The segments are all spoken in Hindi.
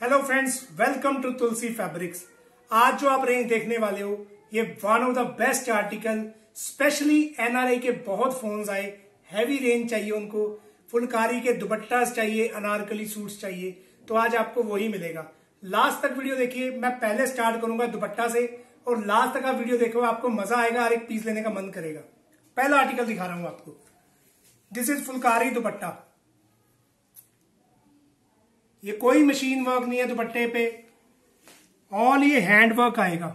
Hello friends welcome to Tulsi fabrics आज जो आप रेंज देखने वाले हो, ये one of the best article specially NRI के बहुत फोन्स आए हैवी रेंज चाहिए उनको, फुलकारी के दुपट्टास चाहिए, अनारकली सूट्स चाहिए तो आज आपको वही मिलेगा। लास्ट तक वीडियो देखिए, मैं पहले स्टार्ट करूँगा दुपट्टा से, और लास्ट तक आप वीडियो देखो, आपको मज़ा आएगा हर एक पीस लेने का मन करेगा। पहला आर्टिकल दिखा रहा हूँ आपको। This is phulkari dupatta. ये कोई मशीन वर्क नहीं है दुपट्टे पे। ऑल ये हैंड वर्क आएगा,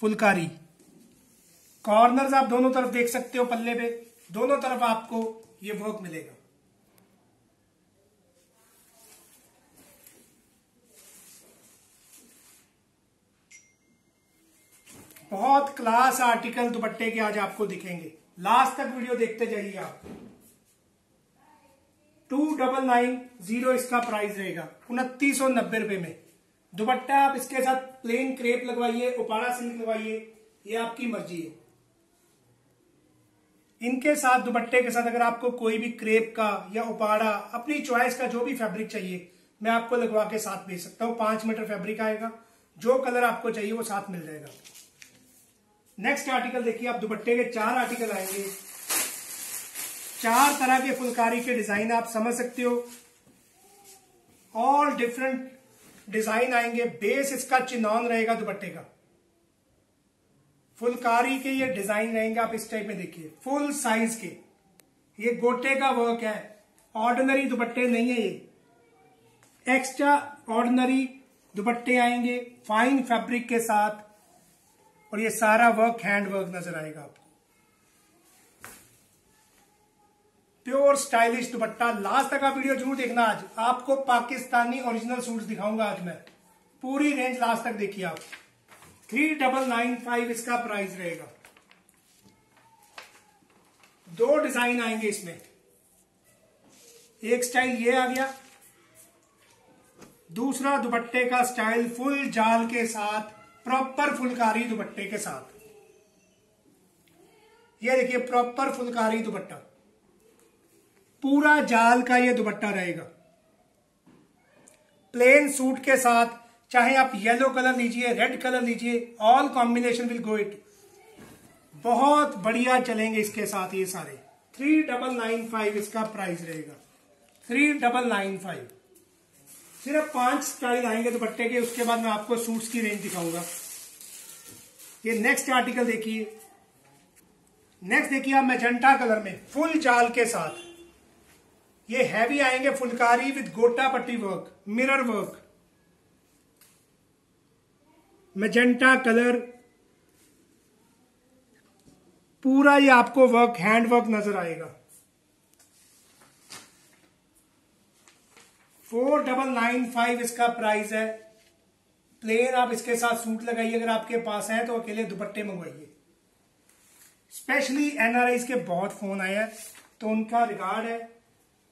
फुलकारी। कॉर्नर्स आप दोनों तरफ़ देख सकते हो पल्ले पे, दोनों तरफ़ आपको ये वर्क मिलेगा। बहुत क्लास आर्टिकल दुपट्टे के आज आपको दिखेंगे। लास्ट तक वीडियो देखते जाइए आप। टू डबल नाइन ज़ीरो इसका प्राइस रहेगा। उनतीस सौ नब्बे रुपए में। दुपट्टा आप इसके साथ प्लेन क्रेप लगवाइए, उपाड़ा सिल्क लगवाइए, ये आपकी मर्ज़ी है। इनके साथ, दुपट्टे के साथ अगर आपको कोई भी क्रेप का या उपाड़ा, अपनी चॉइस का जो भी फैब्रिक चाहिए, मैं आपको लगवा के साथ भेज सकता हूँ। पाँच मीटर फैब्रिक आएगा। जो कलर आपको चाहिए वो साथ मिल जाएगा। नेक्स्ट आर्टिकल देखिए, आप दुपट्टे के चार आर्टिकल आएँगे। चार तरह के फुलकारी के डिज़ाइन आप समझ सकते हो। ऑल डिफरेंट डिज़ाइन आएँगे। बेस इसका चिनौन रहेगा दुपट्टे का। फुलकारी के ये डिज़ाइन रहेंगे, आप इस टाइप में देखिए। फुल साइज़ के। ये गोटे का वर्क है। ऑर्डिनरी दुपट्टे नहीं है ये। एक्स्ट्रा ऑर्डिनरी दुपट्टे आएँगे। फाइन फैब्रिक के साथ। और ये सारा वर्क हैंड वर्क नज़र आएगा आपको। प्योर स्टाइलिश दुपट्टा। लास्ट तक आप वीडियो ज़रूर देखना आज। आपको पाकिस्तानी ओरिजिनल सूट दिखाऊँगा आज मैं। पूरी रेंज लास्ट तक देखिए आप। थ्री डबल नाइन फाइव इसका प्राइस रहेगा। दो डिज़ाइन आएँगे इसमें। एक स्टाइल ये आ गया। दूसरा दुपट्टे का स्टाइल फुल जाल के साथ प्रॉपर फुलकारी दुपट्टे के साथ। ये देखिए प्रॉपर फुलकारी दुपट्टा। पूरा जाल का ये दुपट्टा रहेगा। प्लेन सूट के साथ, चाहे आप येलो कलर लीजिए रेड कलर लीजिए all combination will go it बहुत बढ़िया चलेंगे इसके साथ ये सारे। थ्री डबल नाइन फाइव इसका प्राइस रहेगा। थ्री डबल नाइन फाइव सिर्फ़ पाँच स्टाइल आएँगे दुपट्टे के, उसके बाद मैं आपको सूट्स की रेंज दिखाऊँगा। ये नेक्स्ट आर्टिकल देखिए। नेक्स्ट देखिए आप मैजेंटा कलर में फुल जाल के साथ। ये हैवी आएँगे phulkari with gota patti work mirror work magenta colour पूरा ये आपको वर्क हैंड वर्क नज़र आएगा. फोर डबल नाइन फाइव इसका प्राइस है. प्लेन आप इसके साथ सूट लगाइए अगर आपके पास है तो अकेले दुपट्टे मंगवाइए. स्पेशली एनआरआई के बहुत फ़ोन आए हैं तो उनका रिगार्ड है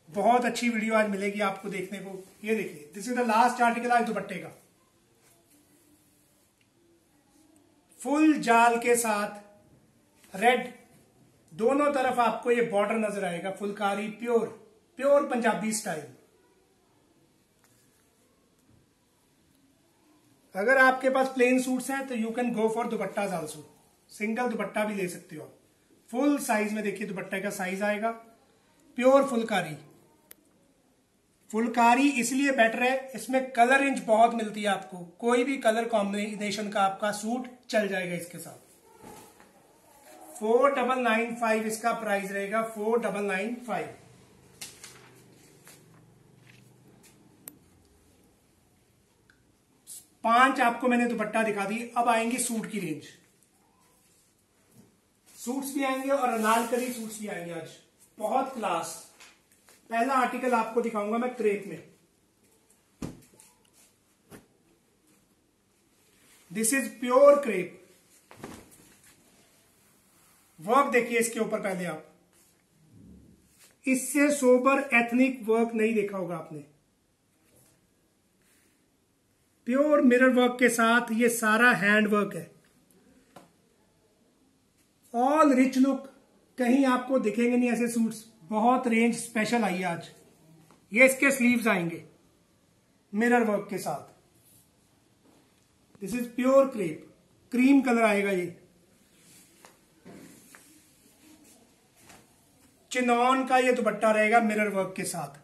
बहुत अच्छी वीडियो आज मिलेगी आपको देखने को। ये देखिए this is the last article आज दुपट्टे का। फुल जाल के साथ रेड दोनों तरफ़ आपको ये बॉर्डर नज़र आएगा, phulkari pure pure Punjabi style अगर आपके पास प्लेन सूट्स हैं तो you can go for dupatta also single dupatta भी ले सकते हो फुल साइज़ में देखिए, दुपट्टे का साइज़ आएगा। प्योर फुलकारी। फुलकारी इसलिए बेटर है, इसमें कलर रेंज बहुत मिलती है आपको। कोई भी कलर कॉम्बिनेशन का आपका सूट चल जाएगा इसके साथ। फोर डबल नाइन फाइव इसका प्राइस रहेगा फोर डबल नाइन फाइव पाँच आपको मैंने दुपट्टा दिखा दी, अब आएँगी सूट की रेंज सूट्स भी आएँगे और अनारकली सूट्स भी आएँगे आज। बहुत क्लास पहला आर्टिकल आपको दिखाऊँगा मैं क्रेप में। This is pure crepe work देखिए इसके ऊपर पहले आप। इससे सोबर एथनिक वर्क नहीं देखा होगा आपने। प्योर मिरर वर्क के साथ ये सारा हैंड वर्क है। ऑल रिच लुक कहीं आपको दिखेंगे नहीं ऐसे सूट्स बहुत रेंज स्पेशल आई है आज। ये इसके स्लीव्स आएँगे मिरर वर्क के साथ। This is pure crepe cream colour आएगा ये। चिनॉन का ये दुपट्टा रहेगा मिरर वर्क के साथ।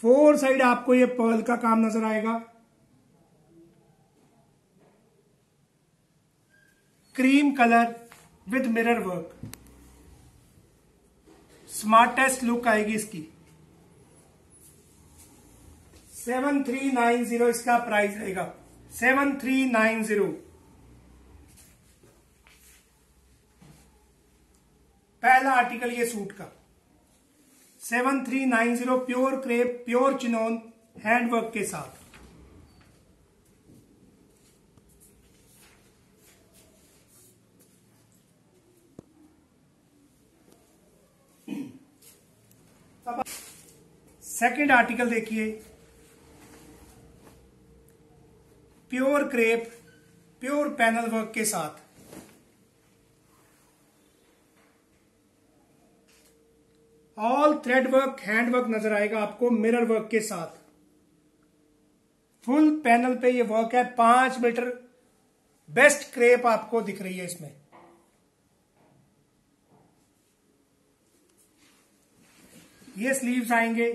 फोर साइड आपको ये पर्ल का काम नज़र आएगा। Cream colour with mirror work smartest look आएगी इसकी। सेवन थ्री नाइन ज़ीरो इसका प्राइस रहेगा। सेवन थ्री नाइन ज़ीरो पहला आर्टिकल ये सूट का। Seven three nine zero pure crepe pure chinon handwork के साथ। सेकंड आर्टिकल देखिए। Pure crepe pure panel work के साथ। All thread work hand work नज़र आएगा आपको मिरर वर्क के साथ। फुल पैनल पे ये वर्क है, पाँच मीटर बेस्ट क्रेप आपको दिख रही है इसमें। ये स्लीव्स आएँगे।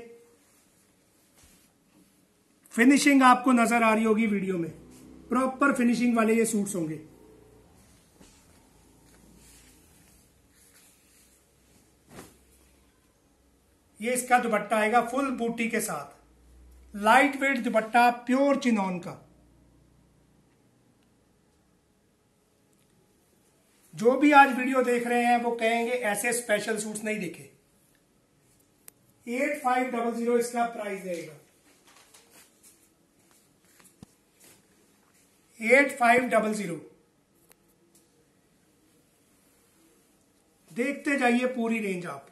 फिनिशिंग आपको नज़र आ रही होगी वीडियो में। प्रॉपर फिनिशिंग वाले ये सूट्स होंगे। ये इसका दुपट्टा आएगा फुल बूटी के साथ। Light weight dupatta pure chinon का। जो भी आज वीडियो देख रहे हैं, वो कहेंगे ऐसे स्पेशल सूट्स नहीं देखे। एट फाइव डबल ज़ीरो इसका प्राइस रहेगा। एट फाइव डबल ज़ीरो देखते जाइए पूरी रेंज आप।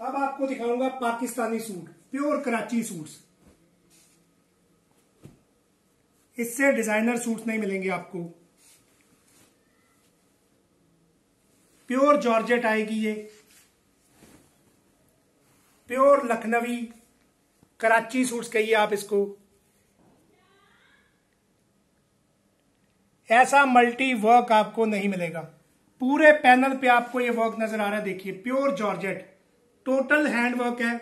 अब आपको दिखाऊँगा Pakistani suit pure Karachi suits. इससे डिज़ाइनर सूट्स नहीं मिलेंगे आपको। प्योर जॉर्जेट आएगी ये। प्योर लखनवी कराची सूट्स कहिए आप इसको। ऐसा मल्टी वर्क आपको नहीं मिलेगा। पूरे पैनल पे आपको ये वर्क नज़र आ रहा है, देखिए, प्योर जॉर्जेट। टोटल हैंडवर्क है।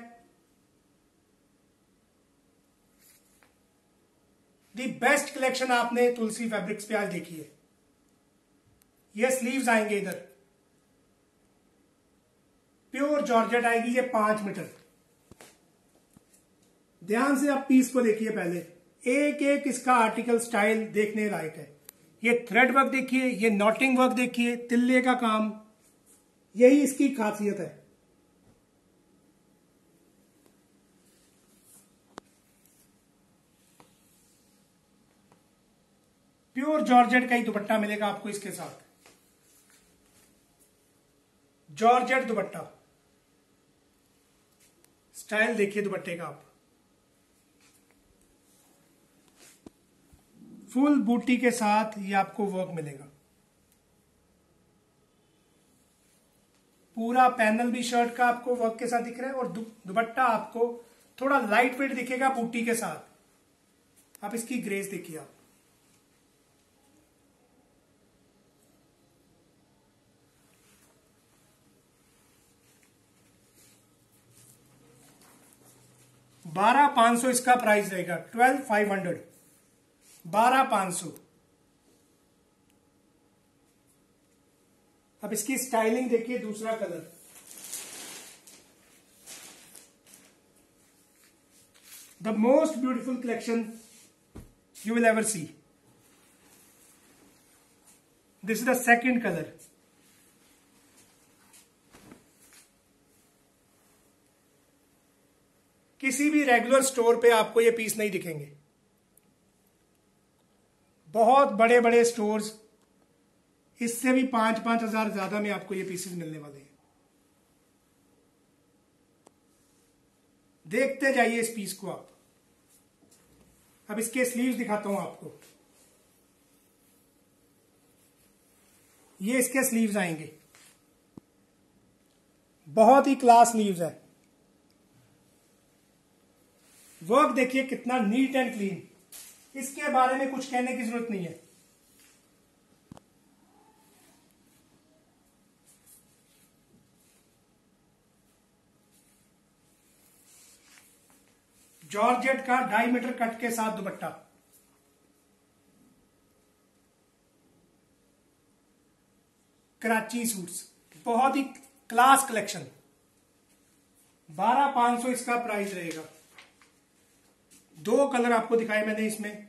दी बेस्ट कलेक्शन आपने तुलसी फैब्रिक्स पे आज देखी है। ये स्लीव्स आएँगे इधर। प्योर जॉर्जेट आएगी ये पाँच मीटर। ध्यान से आप पीस को देखिए पहले। एक एक इसका आर्टिकल स्टाइल देखने लायक है। ये थ्रेड वर्क देखिए, ये नॉटिंग वर्क देखिए, तिल्ले का काम। यही इसकी खासियत है। प्योर जॉर्जेट का ही दुपट्टा मिलेगा आपको इसके साथ। जॉर्जेट दुपट्टा। स्टाइल देखिए दुपट्टे का आप। फुल बूटी के साथ ये आपको वर्क मिलेगा। पूरा पैनल भी शर्ट का आपको वर्क के साथ दिख रहा है और दुपट्टा आपको थोड़ा लाइट वेट दिखेगा बूटी के साथ। आप इसकी ग्रेस देखिए आप। बारह पाँच सौ इसका प्राइस रहेगा। ट्वेल्व फाइव हंड्रेड बारह पाँच सौ। अब इसकी स्टाइलिंग देखिए, दूसरा colour the most beautiful collection you will ever see this is the second colour किसी भी रेगुलर स्टोर पे आपको ये पीस नहीं दिखेंगे। बहुत बड़े बड़े स्टोर्स इससे भी पाँच पाँच हज़ार ज़्यादा में आपको ये पीसेस मिलने वाले हैं। देखते जाइए इस पीस को आप। अब इसके स्लीव्स दिखाता हूँ आपको। ये इसके स्लीव्स आएँगे। बहुत ही क्लास लीव्स है। वर्क देखिए कितना नीट एंड क्लीन इसके बारे में कुछ कहने की ज़रूरत नहीं है। जॉर्जेट का डायमीटर कट के साथ दुपट्टा। कराची सूट्स बहुत ही क्लास कलेक्शन बारह पाँच सौ इसका प्राइस रहेगा। दो कलर आपको दिखाए मैंने इसमें।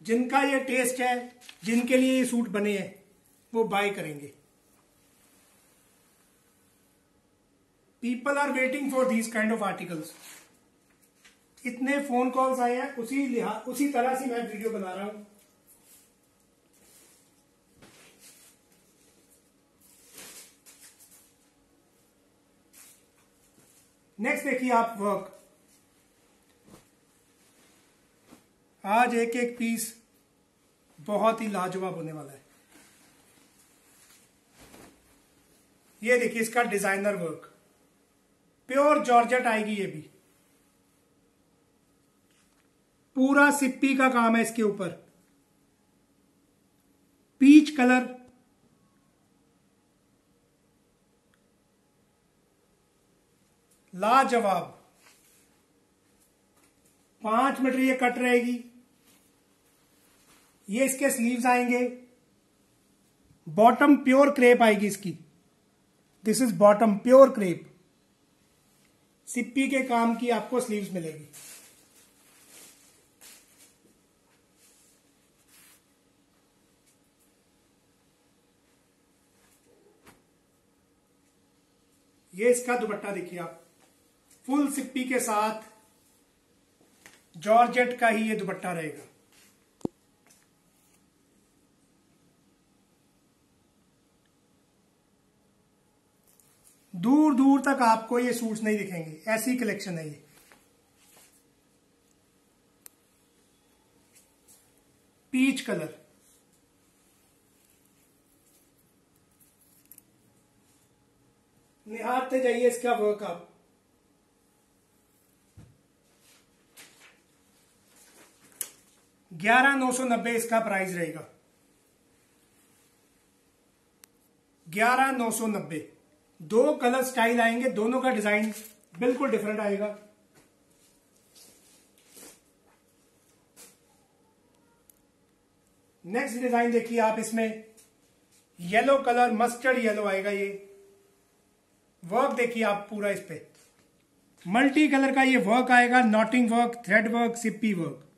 जिनका ये टेस्ट है, जिनके लिए ये सूट बने हैं, वो बाय करेंगे। People are waiting for these kind of articles इतने फ़ोन कॉल्स आए हैं, उसी लिहाज उसी तरह से मैं वीडियो बना रहा हूँ। नेक्स्ट देखिए आप वर्क आज एक एक पीस बहुत ही लाजवाब होने वाला है। ये देखिए, इसका डिज़ाइनर वर्क प्योर जॉर्जेट आएगी ये भी। पूरा सिप्पी का काम है इसके ऊपर। पीच कलर लाजवाब। पाँच मीटर ये कट रहेगी। ये इसके स्लीव्स आएँगे। बॉटम प्योर क्रेप आएगी इसकी। This is bottom pure crepe Sippy के काम की आपको स्लीव्स मिलेगी। ये इसका दुपट्टा देखिए आप। फुल सिप्पी के साथ जॉर्जेट का ही ये दुपट्टा रहेगा। दूर दूर तक आपको ये सूट्स नहीं दिखेंगे, ऐसी कलेक्शन है ये। Peach colour. निहारते जाइए इसका वर्क आप ग्यारह नौ सौ नब्बे इसका प्राइस रहेगा। ग्यारह नौ सौ नब्बे। दो कलर स्टाइल आएँगे, दोनों का डिज़ाइन बिल्कुल डिफरेंट आएगा। नेक्स्ट डिज़ाइन देखिए आप इसमें। येलो कलर मस्टर्ड येलो आएगा ये। वर्क देखिए आप पूरा इस पे। मल्टी कलर का ये वर्क आएगा नॉटिंग वर्क थ्रेड वर्क सिप्पी वर्क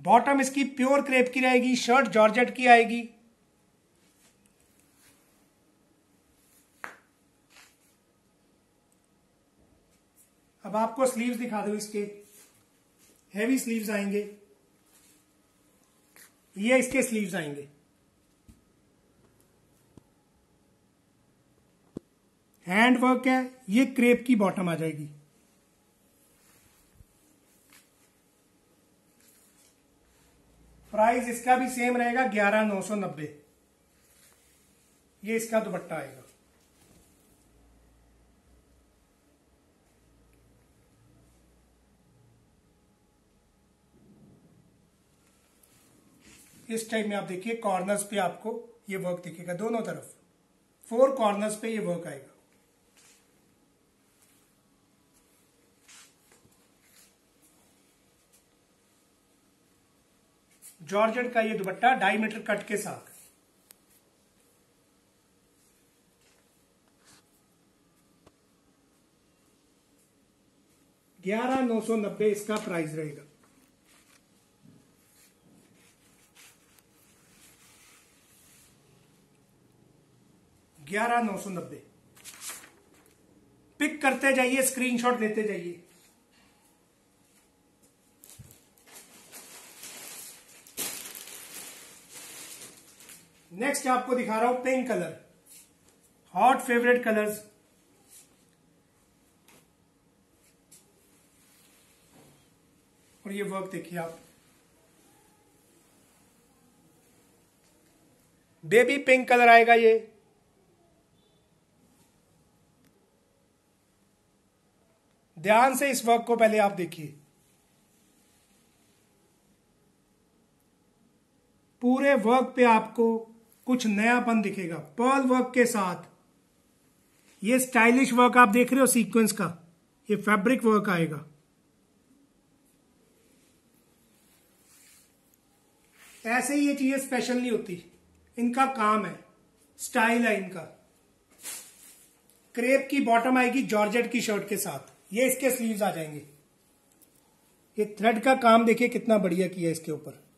बॉटम इसकी प्योर क्रेप की रहेगी शर्ट जॉर्जेट की आएगी। अब आपको स्लीव्स दिखा दो इसके। हैवी स्लीव्स आएँगे। ये इसके स्लीव्स आएँगे। हैंड वर्क है, ये क्रेप की बॉटम आ जाएगी। प्राइस इसका भी सेम रहेगा ग्यारह नौ सौ नब्बे। ये इसका दुपट्टा आएगा। इस टाइप में आप देखिए कॉर्नर्स पे आपको ये वर्क दिखेगा, दोनों तरफ़। फोर कॉर्नर्स पे ये वर्क आएगा। जॉर्जेट का ये दुपट्टा ढाई मीटर कट के साथ। ग्यारह नौ सौ नब्बे इसका प्राइस रहेगा। ग्यारह नौ सौ नब्बे। पिक करते जाइए, स्क्रीनशॉट लेते जाइए। नेक्स्ट आपको दिखा रहा हूँ pink colour hot favourite colours और ये वर्क देखिए आप. बेबी पिंक कलर आएगा ये. ध्यान से इस वर्क को पहले आप देखिए. पूरे वर्क पे आपको कुछ नयापन दिखेगा। पर्ल वर्क के साथ। ये स्टाइलिश वर्क आप देख रहे हो सीक्वेंस का। ये फैब्रिक वर्क आएगा। ऐसे ही ये चीज़ें स्पेशल नहीं होती। इनका काम है। स्टाइल है इनका। क्रेप की बॉटम आएगी जॉर्जेट की शर्ट के साथ। ये इसके स्लीव्स आ जाएँगे। ये थ्रेड का काम देखिए कितना बढ़िया किया इसके ऊपर।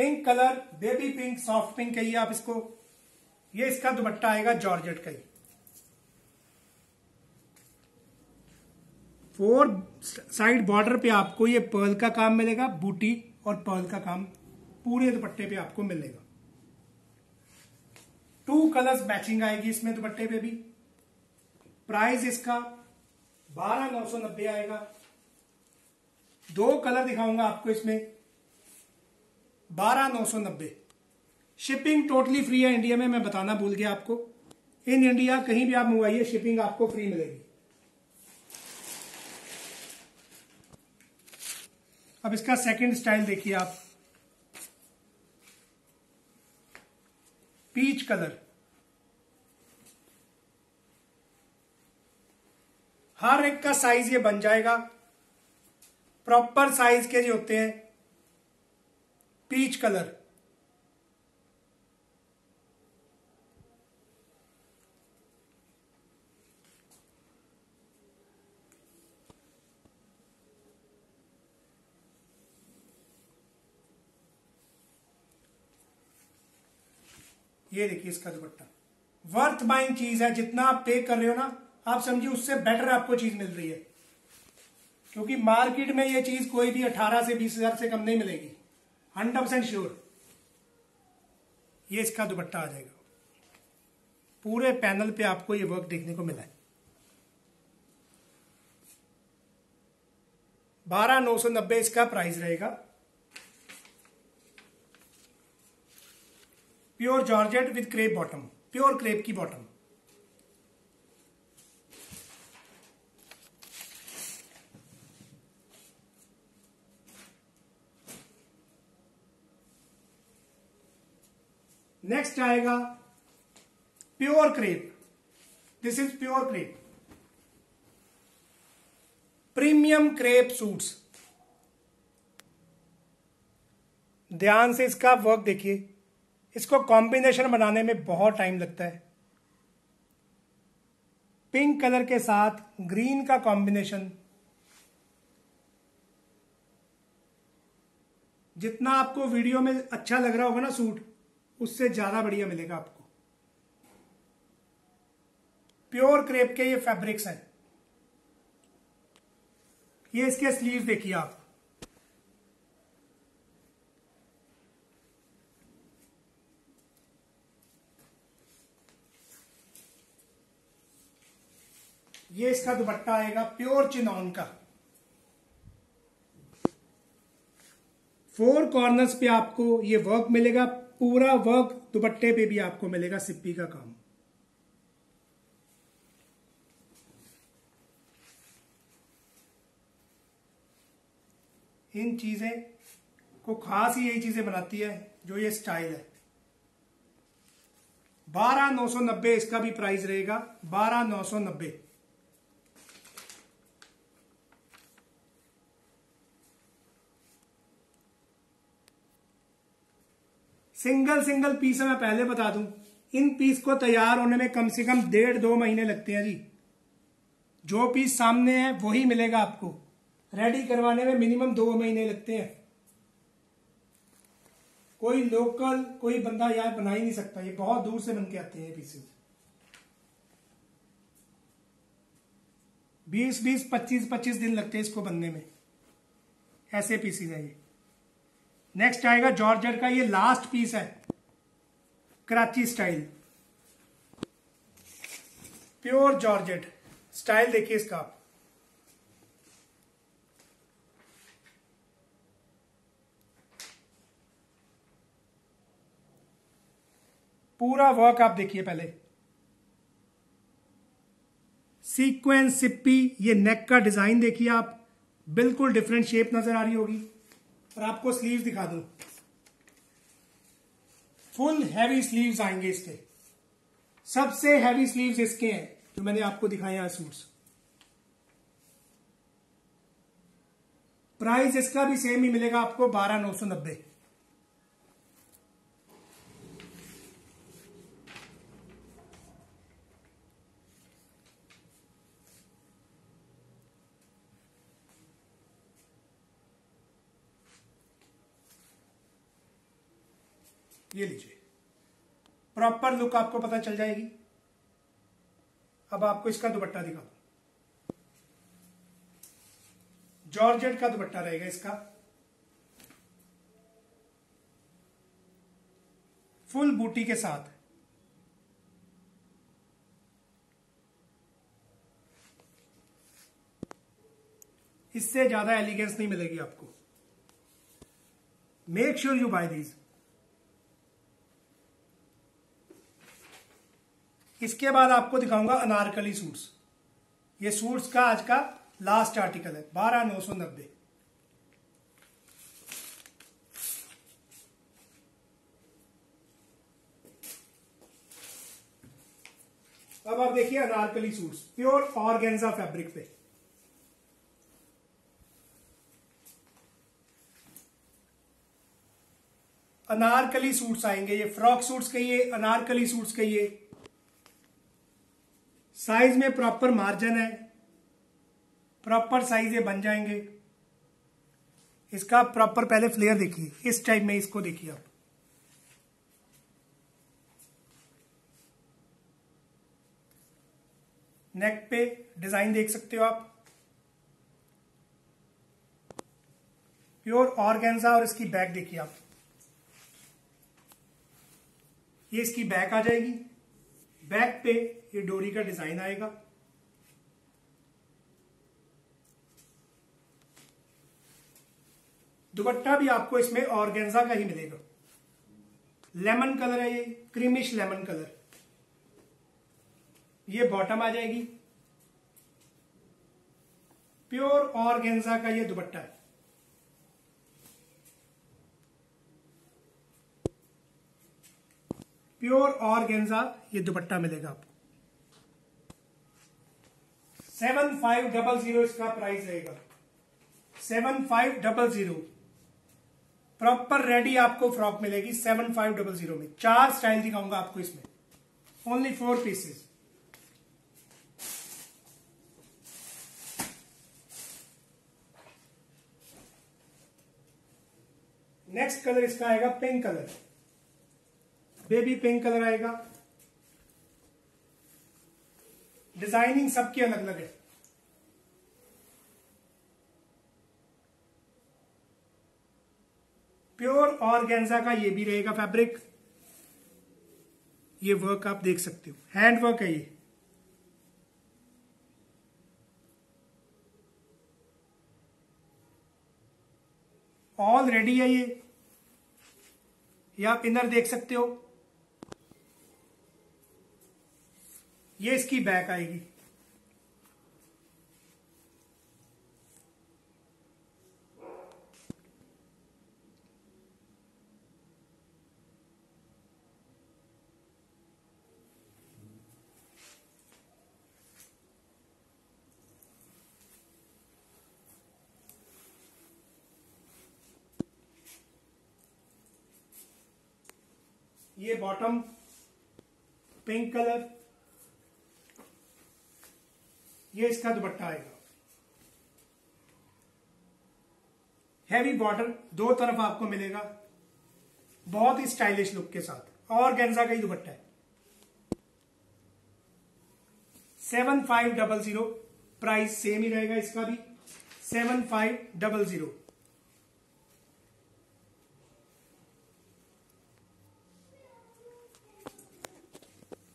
Pink colour baby pink soft pink कहिए आप इसको। ये इसका दुपट्टा आएगा जॉर्जेट का ही। फोर साइड बॉर्डर पे आपको ये पर्ल का काम मिलेगा बूटी और पर्ल का काम पूरे दुपट्टे पे आपको मिलेगा। टू कलर्स मैचिंग आएगी इसमें दुपट्टे पे भी। प्राइस इसका बारह नौ सौ नब्बे आएगा। दो कलर दिखाऊँगा आपको इसमें। बारह नौ सौ नब्बे। शिपिंग टोटली फ्री है इंडिया में, मैं बताना भूल गया आपको। इन इंडिया कहीं भी आप मंगवाइए शिपिंग आपको फ्री मिलेगी। अब इसका सेकंड स्टाइल देखिए आप। पीच कलर हर एक का साइज़ ये बन जाएगा। प्रॉपर साइज़ के जो होते हैं पीच कलर। ये देखिए इसका दुपट्टा। वर्थ बाइंग चीज़ है, जितना आप पे कर रहे हो ना, आप समझिए उससे बेटर आपको चीज़ मिल रही है। क्योंकि मार्केट में ये चीज़ कोई भी 18 से 20 हज़ार से कम नहीं मिलेगी। हंड्रेड परसेंट श्योर ये इसका दुपट्टा आ जाएगा। पूरे पैनल पे आपको ये वर्क देखने को मिला है। बारह नौ सौ नब्बे इसका प्राइस रहेगा। Pure georgette with crepe bottom pure crepe की बॉटम नेक्स्ट आएगा pure crepe this is pure crepe premium crepe suits ध्यान से इसका वर्क देखिए। इसको कॉम्बिनेशन बनाने में बहुत टाइम लगता है। पिंक कलर के साथ ग्रीन का कॉम्बिनेशन जितना आपको वीडियो में अच्छा लग रहा होगा ना सूट उससे ज़्यादा बढ़िया मिलेगा आपको। प्योर क्रेप के ये फैब्रिक्स हैं। ये इसके स्लीव देखिए आप। ये इसका दुपट्टा आएगा प्योर चिनौन का। फोर कॉर्नर्स पे आपको ये वर्क मिलेगा पूरा वर्क दुपट्टे पे भी आपको मिलेगा सिप्पी का काम। इन चीज़ें को खास ही यही चीज़ें बनाती है जो ये स्टाइल है। बारह नौ सौ नब्बे इसका भी प्राइस रहेगा, बारह नौ सौ नब्बे। सिंगल सिंगल पीस मैं पहले बता दूँ। इन पीस को तैयार होने में कम से कम डेढ़ दो महीने लगते हैं जी। जो पीस सामने है, वही मिलेगा आपको। रेडी करवाने में मिनिमम दो महीने लगते हैं। कोई लोकल कोई बंदा यहाँ बना ही नहीं सकता। ये बहुत दूर से बन के आते हैं पीसेज बीस बीस, पच्चीस पच्चीस दिन लगते हैं इसको बनने में। ऐसे पीसीज है ये। नेक्स्ट आएगा जॉर्ज का ये लास्ट पीस है। Karachi style pure georgette style देखिए इसका आप। पूरा वर्क आप देखिए पहले। सीक्वेंस सिप्पी ये नेक का डिज़ाइन देखिए आप। बिल्कुल डिफरेंट शेप नज़र आ रही होगी। और आपको स्लीव दिखा दूँ। फुल हैवी स्लीव्स आएँगे इसके। सबसे हैवी स्लीव इसके हैं, जो मैंने आपको दिखाए हैं सूट्स प्राइस इसका भी सेम ही मिलेगा आपको बारह नौ सौ नब्बे। ये लीजिए। प्रॉपर लुक आपको पता चल जाएगी। अब आपको इसका दुपट्टा दिखा दो। जॉर्जेट का दुपट्टा रहेगा इसका। फुल बूटी के साथ। इससे ज़्यादा एलिगेंस नहीं मिलेगी आपको। Make sure you buy these इसके बाद आपको दिखाऊँगा अनारकली सूट्स। ये सूट्स का आज का लास्ट आर्टिकल है, बारह नौ सौ नब्बे। अब आप देखिए Anarkali suits pure organza fabric पे। अनारकली सूट्स आएँगे, ये फ्रॉक सूट्स कहिए, अनारकली सूट्स कहिए। साइज़ में प्रॉपर मार्जिन है, प्रॉपर साइज़ ये बन जाएँगे। इसका प्रॉपर पहले फ्लेयर देखिए, इस टाइप में इसको देखिए आप। नेक पे डिज़ाइन देख सकते हो आप। प्योर ऑर्गेन्जा और इसकी बैक देखिए आप। ये इसकी बैक आ जाएगी। बैक पे ये डोरी का डिज़ाइन आएगा। दुपट्टा भी आपको इसमें ऑर्गेन्जा का ही मिलेगा। लेमन कलर है ये, क्रीमिश लेमन कलर। ये बॉटम आ जाएगी। प्योर ऑर्गेन्जा का ये दुपट्टा है। प्योर ऑर्गेन्जा, ये दुपट्टा मिलेगा आपको। सेवन फाइव डबल ज़ीरो इसका प्राइस रहेगा। Seven five double zero. Proper ready आपको फ्रॉक मिलेगी सेवन फाइव डबल ज़ीरो में। चार स्टाइल दिखाऊँगा आपको इसमें। Only four pieces. Next colour इसका आएगा pink colour. Baby pink colour आएगा। डिज़ाइनिंग सबकी अलग अलग है प्योर ऑर्गेन्जा का ये भी रहेगा फैब्रिक ये वर्क आप देख सकते हो। हैंड वर्क है ये। ऑल रेडी है ये। ये आप इनर देख सकते हो। ये इसकी बैक आएगी। ये बॉटम पिंक कलर ये इसका दुपट्टा आएगा। हैवी बॉर्डर दो तरफ़ आपको मिलेगा। बहुत ही स्टाइलिश लुक के साथ। और गेंजा का ही दुपट्टा है। Seven five double zero price same ही रहेगा इसका भी। सेवन फाइव डबल ज़ीरो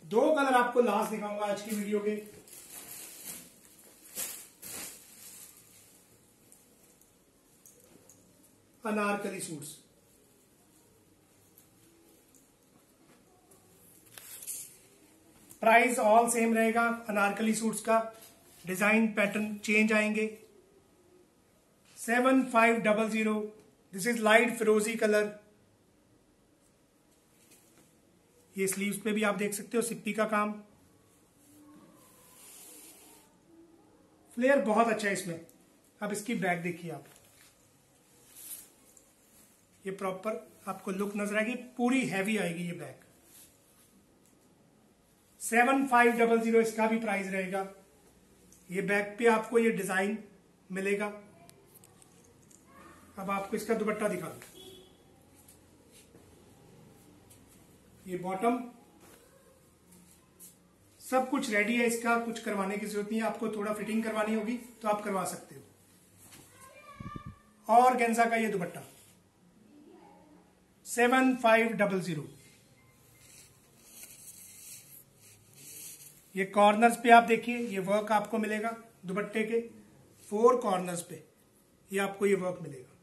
दो कलर आपको लास्ट दिखाऊँगा आज की वीडियो के। Anarkali suits. Price all same रहेगा अनारकली सूट्स का। डिज़ाइन पैटर्न चेंज आएँगे। Seven five double zero this is light फिरोजी कलर ये स्लीव्स पे भी आप देख सकते हो, सिप्पी का काम। फ्लेयर बहुत अच्छा है इसमें। अब इसकी बैग देखिए आप। ये प्रॉपर आपको लुक नज़र आएगी, पूरी हैवी आएगी ये bag seven five double zero इसका भी प्राइस रहेगा। ये बैग पे आपको ये डिज़ाइन मिलेगा। अब आपको इसका दुपट्टा दिखा दू। ये बॉटम सब कुछ रेडी है इसका, कुछ करवाने की ज़रूरत नहीं है। आपको थोड़ा फिटिंग करवानी होगी तो आप करवा सकते हो। और गेंजा का ये dupatta. Seven five double zero. ये कॉर्नर्स पे आप देखिए, ये वर्क आपको मिलेगा दुपट्टे के। फोर कॉर्नर्स पे ये आपको ये वर्क मिलेगा।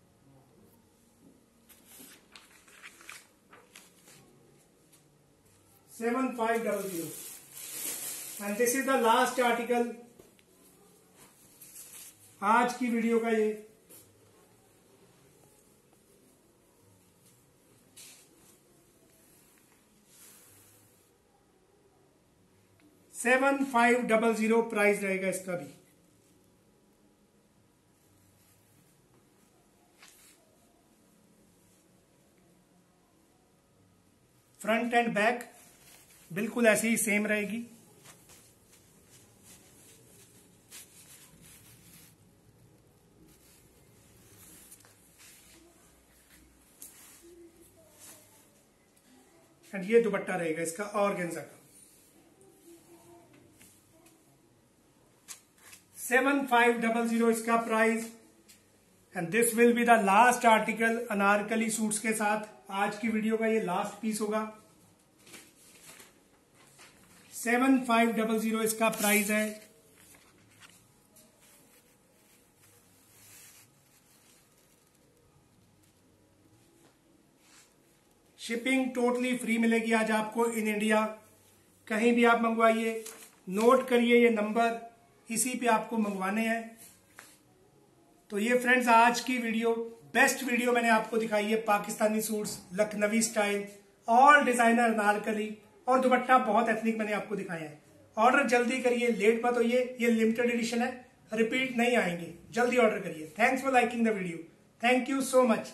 Seven five double zero. And this is the last article आज की वीडियो का ये seven five double zero price रहेगा इसका भी। फ्रंट एंड बैक बिल्कुल ऐसी ही सेम रहेगी। एंड ये दुपट्टा रहेगा इसका, और का। सेवन फाइव डबल ज़ीरो इसका price and this will be the last article Anarkali suits के साथ. आज की वीडियो का ये लास्ट पीस होगा. सेवन फाइव डबल ज़ीरो इसका प्राइस है. शिपिंग टोटली फ्री मिलेगी आज आपको इन इंडिया कहीं भी आप मंगवाइए नोट करिए ये नंबर इसी पे आपको मंगवाने हैं। तो ये फ्रेंड्स आज की वीडियो बेस्ट वीडियो मैंने आपको दिखाई है Pakistani suits Lucknowi style all designer Anarkali और दुपट्टा बहुत एथनिक मैंने आपको दिखाया है। ऑर्डर जल्दी करिए लेट मत होइए, ये लिमिटेड एडिशन है रिपीट नहीं आएँगे। जल्दी ऑर्डर करिए। Thanks for liking the video thank you so much